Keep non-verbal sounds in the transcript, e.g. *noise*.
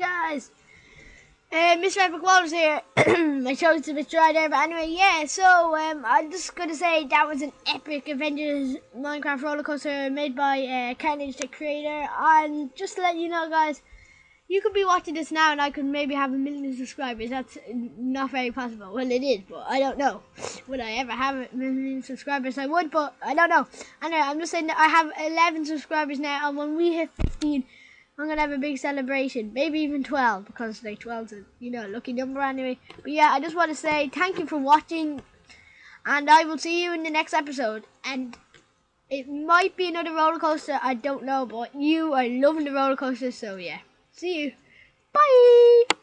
guys, uh, Mr. Epic Wallace here. *clears throat* My show's a bit dry there, but anyway, yeah. So um, I'm just gonna say that was an epic Avengers Minecraft roller coaster made by uh, Carnage, the creator. And just to let you know, guys, you could be watching this now, and I could maybe have a million subscribers. That's not very possible. Well, it is, but I don't know. Would I ever have a million subscribers? I would, but I don't know. Anyway, I'm just saying that I have 11 subscribers now, and when we hit 15. I'm gonna have a big celebration, maybe even 12, because like 12 is, you know, lucky number anyway. But yeah, I just want to say thank you for watching, and I will see you in the next episode. And it might be another roller coaster, I don't know, but you are loving the roller coaster, so yeah. See you. Bye.